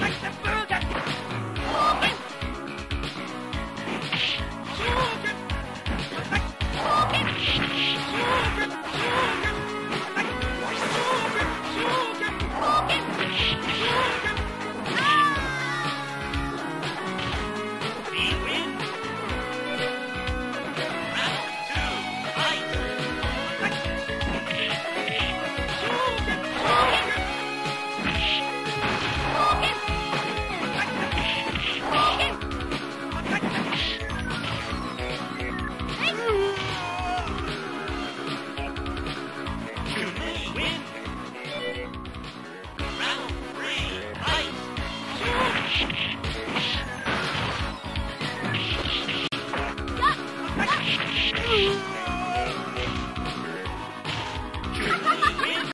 Like the bird.